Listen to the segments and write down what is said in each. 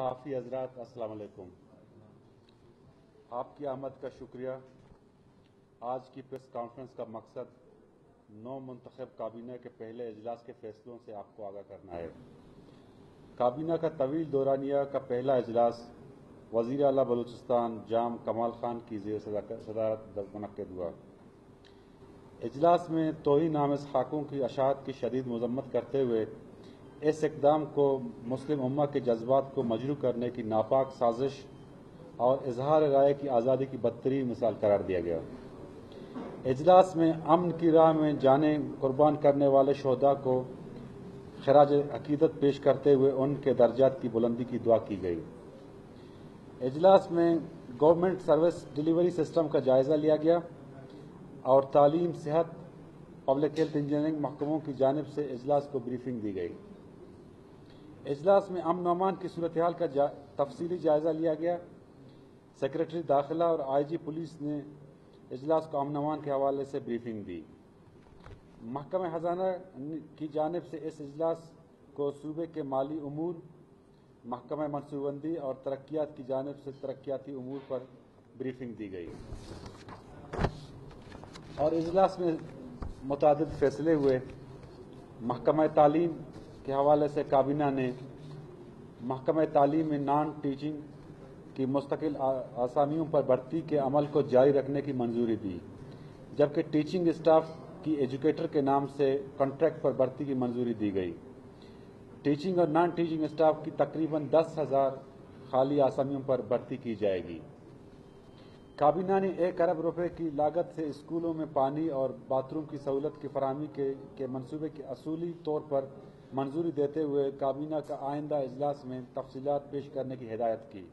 صحافی حضرات، السلام علیکم۔ آپ کی آمد کا شکریہ۔ آج کی پریس کانفرنس کا مقصد نو منتخب کابینہ کے پہلے اجلاس کے فیصلوں سے آپ کو آگاہ کرنا ہے۔ کابینہ کا طویل دورانیہ کا پہلا اجلاس وزیر اعلیٰ بلوچستان جام کمال خان کی زیر صدارت منعقد ہوا۔ اجلاس میں توہین نام خاکوں کی اشاعت کی شدید مذمت کرتے ہوئے اس اقدام کو مسلم امہ کے جذبات کو مجروح کرنے کی ناپاک سازش اور اظہار رائے کی آزادی کی بدترین مثال قرار دیا گیا۔ اجلاس میں امن کی راہ میں جانیں قربان کرنے والے شہداء کو خراج عقیدت پیش کرتے ہوئے ان کے درجات کی بلندی کی دعا کی گئی۔ اجلاس میں گورنمنٹ سروس ڈیلیوری سسٹم کا جائزہ لیا گیا اور تعلیم، صحت، پبلک ہیلتھ انجینئرنگ محکموں کی جانب سے اجلاس کو بریفنگ دی گئی۔ اجلاس میں امن و امان کی صورتحال کا جا، تفصیلی جائزہ لیا گیا۔ سیکرٹری داخلہ اور آئی جی پولیس نے اجلاس کو امن و امان کے حوالے سے بریفنگ دی۔ محکمہ خزانہ کی جانب سے اس اجلاس کو صوبے کے مالی امور، محکمہ منصوبندی اور ترقیات کی جانب سے ترقیاتی امور پر بریفنگ دی گئی۔ اور اجلاس میں متعدد فیصلے ہوئے۔ محکمہ تعلیم کے حوالے سے کابینہ نے محکمہ تعلیم میں نان ٹیچنگ کی مستقل آسامیوں پر بھرتی کے عمل کو جاری رکھنے کی منظوری دی، جبکہ ٹیچنگ اسٹاف کی ایجوکیٹر کے نام سے کانٹریکٹ پر بھرتی کی منظوری دی گئی۔ ٹیچنگ اور نان ٹیچنگ اسٹاف کی تقریباً دس ہزار خالی آسامیوں پر بھرتی کی جائے گی۔ کابینہ نے ایک ارب روپے کی لاگت سے اسکولوں میں پانی اور باتھ روم کی سہولت کی فراہمی کے کے منصوبے کے اصولی طور پر منظوری دیتے ہوئے کابینہ کا آئندہ اجلاس میں تفصیلات پیش کرنے کی ہدایت کی۔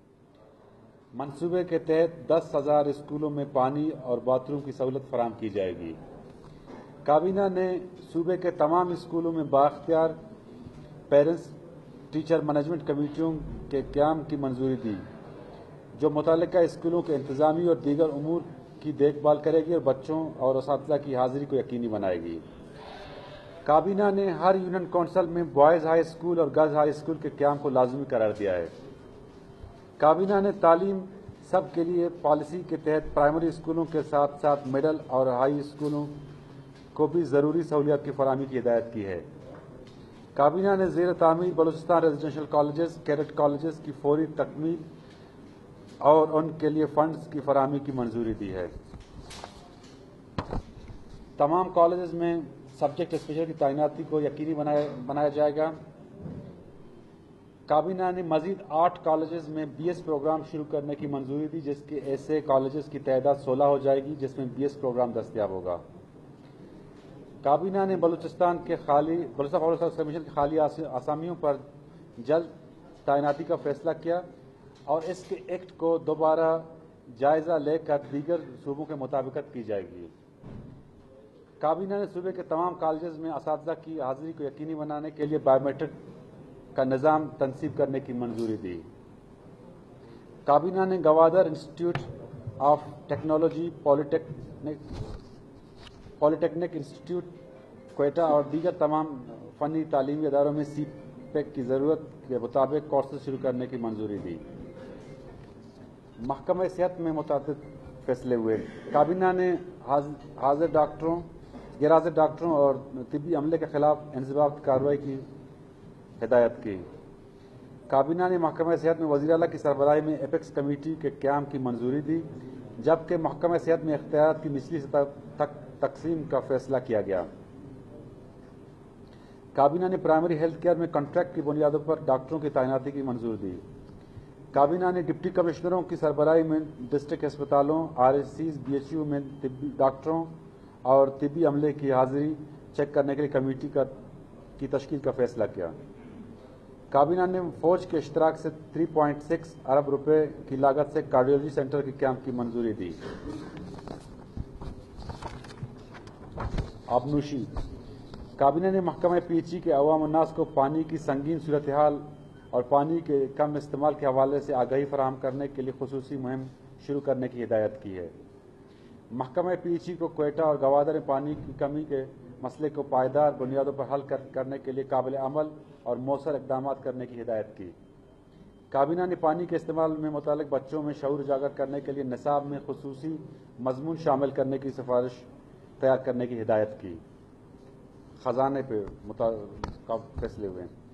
منصوبے کے تحت دس ہزار اسکولوں میں پانی اور باتھ روم کی سہولت فراہم کی جائے گی۔ کابینہ نے صوبے کے تمام اسکولوں میں باختیار پیرنٹس، ٹیچر مینجمنٹ کمیٹیوں کے قیام کی منظوری دی۔ جو متعلقہ اسکولوں کے انتظامی اور دیگر امور کی دیکھ بھال کرے گی اور بچوں اور اساتذہ کی حاضری کو یقینی بنائے گی۔ کابینہ نے ہر یونین کونسل میں بوائز ہائی اسکول اور گرلز ہائی اسکول کے قیام کو لازمی قرار دیا ہے۔ کابینہ نے تعلیم سب کے لیے پالیسی کے تحت پرائمری اسکولوں کے ساتھ ساتھ مڈل اور ہائی اسکولوں کو بھی ضروری سہولیات کی فراہمی کی ہدایت کی ہے۔ کابینہ نے زیر تعمیر Balochistan residential colleges, cadet colleges کی فوری تکمیل اور ان کے لیے فنڈز کی فراہمی کی منظوری دی ہے۔ تمام کالجز میں سبجیکٹ اسپیشل کی تعیناتی کو یقینی بنایا جائے گا۔ کابینہ نے مزید آٹھ کالجز میں بی ایس پروگرام شروع کرنے کی منظوری دی، جس کے ایسے کالجز کی تعداد سولہ ہو جائے گی، جس میں بی ایس پروگرام دستیاب ہوگا۔ کابینہ نے بلوچستان کے خالی بلوچستان کمیشن کے خالی آسامیوں پر جلد تعیناتی کا فیصلہ کیا۔ اور اس کے ایکٹ کو دوبارہ جائزہ لے کر دیگر صوبوں کے مطابقت کی جائے گی۔ کابینہ نے صوبے کے تمام کالجز میں اساتذہ کی حاضری کو یقینی بنانے کے لیے بایو میٹرک کا نظام تنصیب کرنے کی منظوری دی۔ کابینہ نے Gwadar institute of technology polytechnic polytechnic institute, Quetta اور دیگر تمام فنی تعلیمی اداروں میں سی پیک کی ضرورت کے مطابق کورسز شروع کرنے کی منظوری دی۔ محکمہ صحت میں متعدد فیصلے ہوئے۔ کابینہ نے حاضر ڈاکٹروں، غیر حاضر ڈاکٹروں اور طبی عملے کے خلاف انضباط کارروائی کی ہدایت کی۔ کابینہ نے محکمہ صحت میں وزیر اعلیٰ کی سربراہی میں ایپیکس کمیٹی کے قیام کی منظوری دی، جبکہ محکمہ صحت میں اختیارات کی نچلی سطح تک تقسیم کا فیصلہ کیا گیا۔ کابینہ نے پرائمری ہیلتھ کیئر میں کانٹریکٹ کی بنیادوں پر ڈاکٹروں کی تعیناتی کی منظور دی۔ کابینہ نے ڈپٹی کمشنروں کی سربراہی میں ڈسٹرکٹ اسپتالوں R S Cs, B H U میں طبی ڈاکٹروں اور طبی عملے کی حاضری چیک کرنے کے لیے کمیٹی کا کی تشکیل کا فیصلہ کیا۔ کابینہ نے فوج کے اشتراک سے 3.6 ارب روپے کی لاگت سے کارڈیولوجی سینٹر کے قیام کی منظوری دی۔ آبنوشی کابینہ نے محکمہ پیچی کے عوام الناس کو پانی کی سنگین صورتحال اور پانی کے کم استعمال کے حوالے سے آگاہی فراہم کرنے کے لیے خصوصی مہم شروع کرنے کی ہدایت کی ہے۔ محکمہ پیچی کو کوئٹہ اور گوادر میں پانی کی کمی کے مسئلے کو پائیدار بنیادوں پر حل کرنے کے لیے قابل عمل اور مؤثر اقدامات کرنے کی ہدایت کی۔ کابینہ نے پانی کے استعمال میں متعلق بچوں میں شعور اجاگر کرنے کے لیے نصاب میں خصوصی مضمون شامل کرنے کی سفارش تیار کرنے کی ہدایت کی۔ خزانے پہ فیصلے ہوئے۔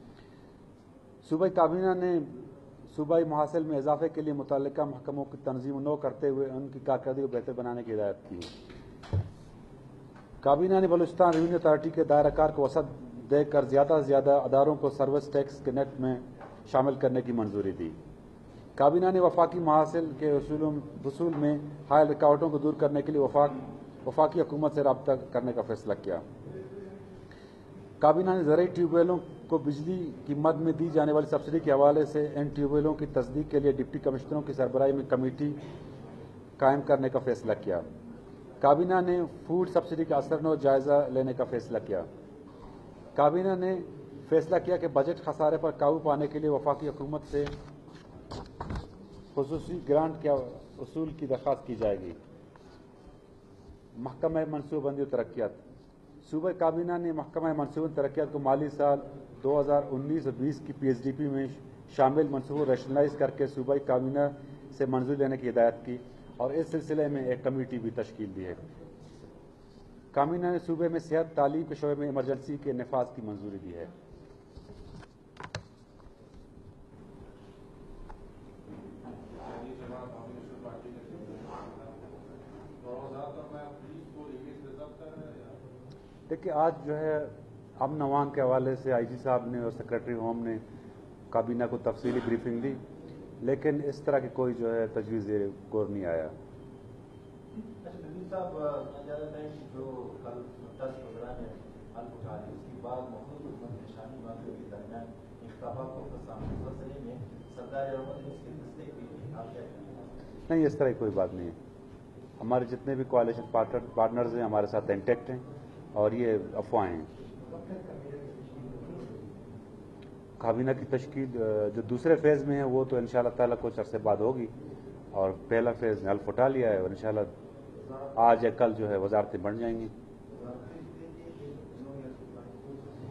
صوبائی کابینہ نے صوبائی محاصل میں اضافے کے لیے متعلقہ محکموں کی تنظیم نو کرتے ہوئے ان کی کارکردگی کو بہتر بنانے کی ہدایت کی۔ کابینہ نے بلوچستان ریونیو اتھارٹی کے دائرہ کار کو وسعت دے کر زیادہ سے زیادہ اداروں کو سروس ٹیکس کے نیٹ میں شامل کرنے کی منظوری دی۔ کابینہ نے وفاقی محاصل کے وصول میں حائل رکاوٹوں کو دور کرنے کے لیے وفاق وفاقی حکومت سے رابطہ کرنے کا فیصلہ کیا۔ کابینہ نے زرعی ٹیوب ویلوں کو بجلی کی مد میں دی جانے والی سبسڈی کے حوالے سے ان ٹیوب ویلوں کی تصدیق کے لیے ڈپٹی کمشنروں کی سربراہی میں کمیٹی قائم کرنے کا فیصلہ کیا۔ کابینہ نے فوڈ سبسڈی کا اثر و جائزہ لینے کا فیصلہ کیا۔ کابینہ نے فیصلہ کیا کہ بجٹ خسارے پر قابو پانے کے لیے وفاقی حکومت سے خصوصی گرانٹ کے اصول کی درخواست کی جائے گی۔ محکمہ منصوبہ بندی و ترقیات۔ صوبہ کابینہ نے محکمہ منصوبہ ترقیات کو مالی سال دو ہزار انیس اور بیس کی پی ایچ ڈی پی میں شامل منصوبوں ریشنلائز کر کے صوبائی کابینہ سے منظور لینے کی ہدایت کی اور اس سلسلے میں ایک کمیٹی بھی تشکیل دی ہے۔ کابینہ نے صوبے میں صحت، تعلیم کے شعبے میں ایمرجنسی کے نفاذ کی منظوری دی ہے۔ دیکھیے، آج جو ہے امن عوام کے حوالے سے آئی جی صاحب نے اور سیکرٹری ہوم نے کابینہ کو تفصیلی بریفنگ دی لیکن اس طرح کی کوئی جو ہے تجویز غور نہیں آیا۔ نہیں اس طرح کی کوئی بات نہیں ہے۔ ہمارے جتنے بھی کوالشن پارٹنرز ہیں ہمارے ساتھ انٹیکٹ ہیں اور یہ افواہیں ہیں۔ کابینہ کی تشکیل جو دوسرے فیز میں ہے وہ تو ان شاء اللہ تعالیٰ کچھ عرصے بعد ہوگی۔ اور پہلا فیز نے حلف اٹھا لیا ہے اور ان شاء اللہ آج یا کل جو ہے وزارتیں بن جائیں گی۔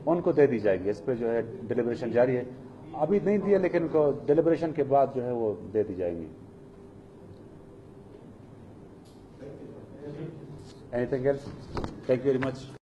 ان کو دے دی جائے گی۔ اس پہ جو ہے ڈیلیبریشن جاری ہے۔ ابھی نہیں دیا، لیکن ان کو ڈیلیبریشن کے بعد جو ہے وہ دے دی جائیں گی۔ Anything else thank you very much